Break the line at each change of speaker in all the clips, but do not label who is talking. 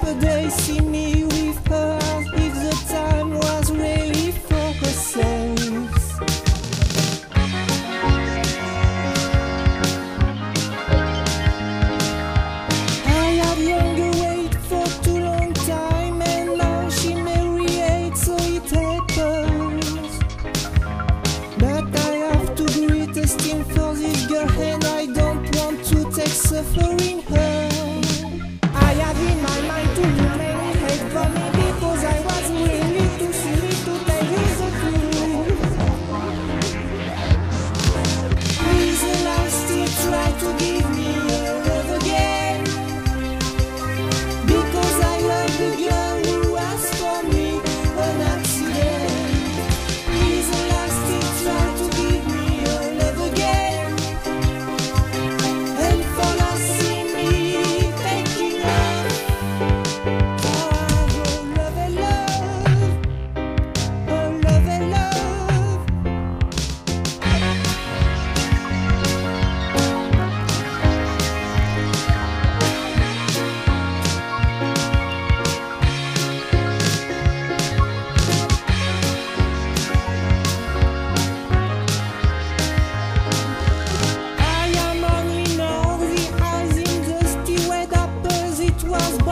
But they see me. should you. was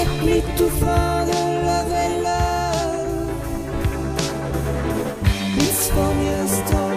Take me too far, love and love. It's from your story.